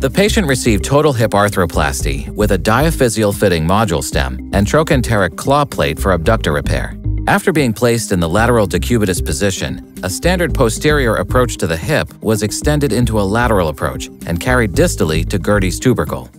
The patient received total hip arthroplasty with a diaphyseal fitting module stem and trochanteric claw plate for abductor repair. After being placed in the lateral decubitus position, a standard posterior approach to the hip was extended into a lateral approach and carried distally to Gerdy's tubercle.